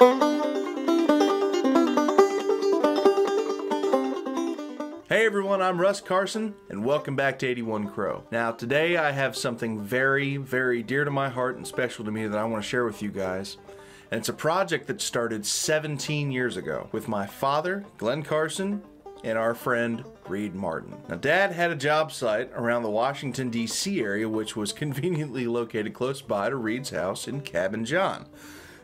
Hey everyone, I'm Russ Carson, and welcome back to 81 Crowe. Now, today I have something very, very dear to my heart and special to me that I want to share with you guys. And it's a project that started 17 years ago with my father, Glenn Carson, and our friend Reed Martin. Now, Dad had a job site around the Washington, D.C. area, which was conveniently located close by to Reed's house in Cabin John.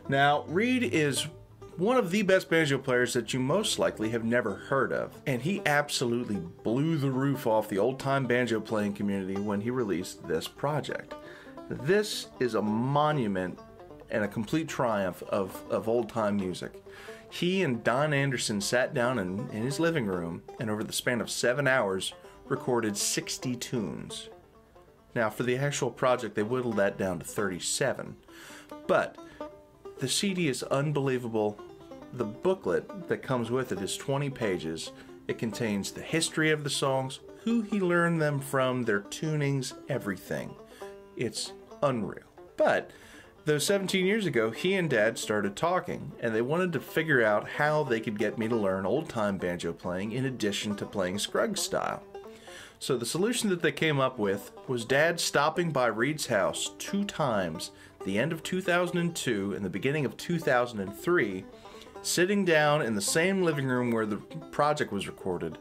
Now, Reed is one of the best banjo players that you most likely have never heard of, and he absolutely blew the roof off the old time banjo playing community when he released this project. This is a monument and a complete triumph of, of old time music. He and Don Anderson sat down in, in his living room and, over the span of seven hours, recorded 60 tunes. Now, for the actual project, they whittled that down to 37. But the CD is unbelievable. The booklet that comes with it is 20 pages. It contains the history of the songs, who he learned them from, their tunings, everything. It's unreal. But Though 17 years ago, he and Dad started talking, and they wanted to figure out how they could get me to learn old time banjo playing in addition to playing Scruggs style. So the solution that they came up with was Dad stopping by Reed's house two times, the end of 2002 and the beginning of 2003, sitting down in the same living room where the project was recorded,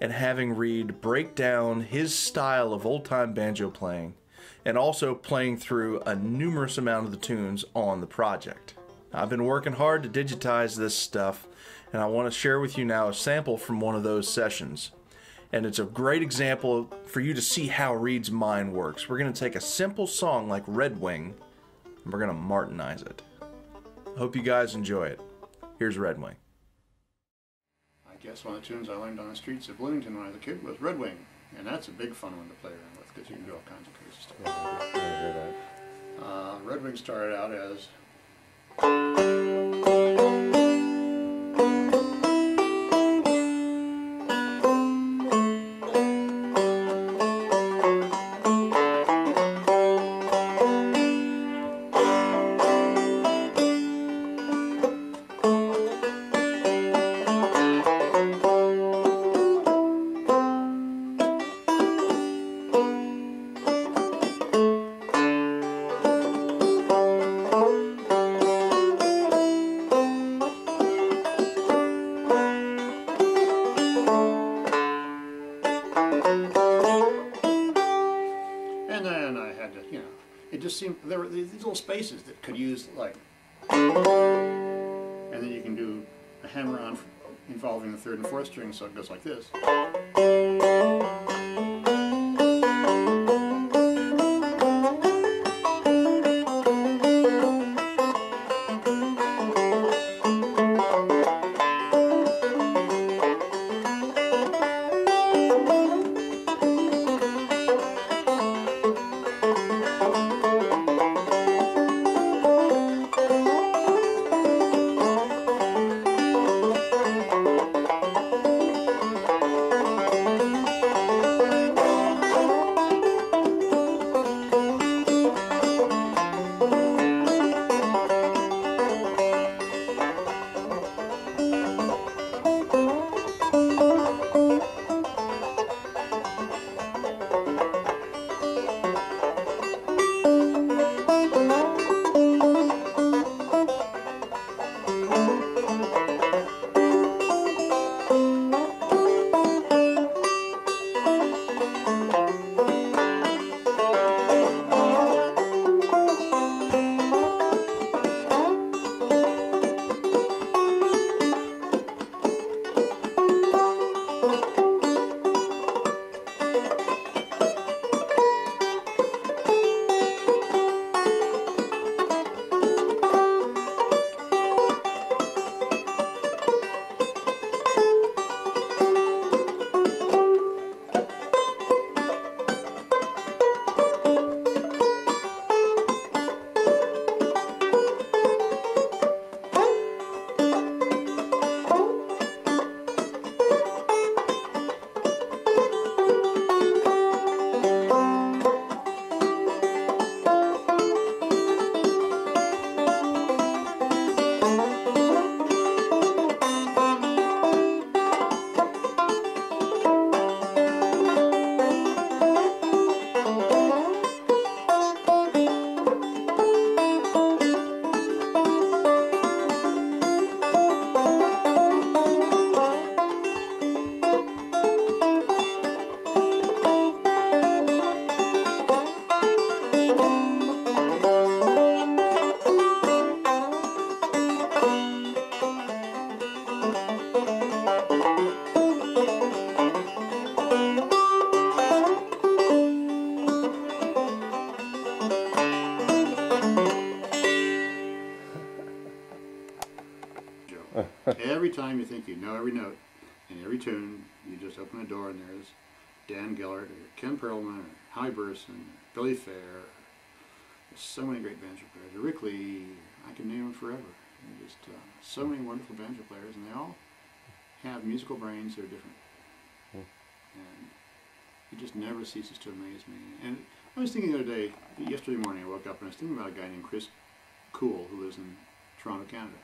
and having Reed break down his style of old time banjo playing and also playing through a numerous amount of the tunes on the project. I've been working hard to digitize this stuff, and I want to share with you now a sample from one of those sessions. And it's a great example for you to see how Reed's mind works. We're going to take a simple song like Red Wing, and we're going to Martinize it. Hope you guys enjoy it. Here's Red Wing. I guess one of the tunes I learned on the streets of Bloomington when I was a kid was Red Wing, and that's a big fun one to play around with because you can do all kinds of crazy stuff. Yeah, Uh, Red Wing started out as And then I had to, you know, it just seemed, there were these little spaces that could use like, and then you can do a hammer-on involving the third and fourth string, so it goes like this. every time you think you know every note and every tune, you just open the door and there's Dan Gellert or Ken Perlman or Howie Bursen or Billy Faier. There's so many great banjo players. Rick Lee, I can name them forever. They're just uh, so many wonderful banjo players, and they all have musical brains that are different. And it just never ceases to amaze me. And I was thinking the other day, yesterday morning, I woke up and I was thinking about a guy named Chris Coole who lives in Toronto, Canada,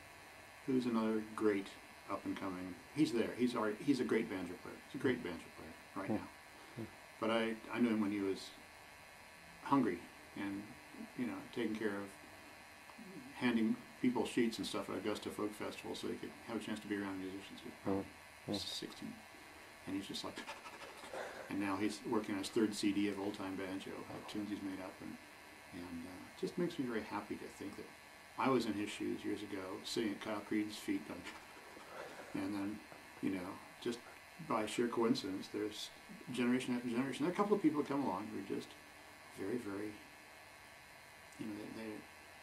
who's another great up and coming. He's there. He's already, he's a great banjo player. He's a great banjo player right now. But I, I knew him when he was hungry and you know taking care of handing people sheets and stuff at Augusta Folk Festival so he could have a chance to be around musicians. He was probably Mm, 16, and he's just like. And now he's working on his third CD of old time banjo, tunes he's made up, and and uh, just makes me very happy to think that I was in his shoes years ago, sitting at Kyle Creed's feet, and then, you know, just by sheer coincidence, there's generation after generation. There are a couple of people come along who are just very, very, you know, they, they,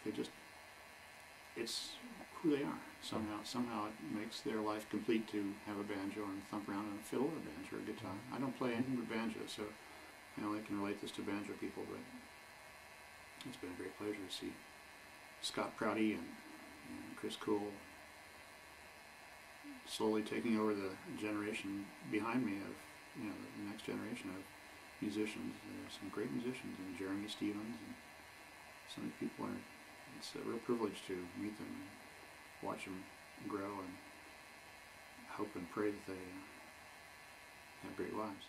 they just, it's who they are. Somehow, somehow it makes their life complete to have a banjo and thump around on a fiddle or a banjo or a guitar. I don't play anything but banjo, so I only can relate this to banjo people, but it's been a great pleasure to see Scott Prouty and, and Chris Coole slowly taking over the generation behind me of, you know, the next generation of musicians. There's some great musicians, and Jeremy Stevens, and so many people are. It's a real privilege to meet them and watch them grow, and hope and pray that they uh, have great lives.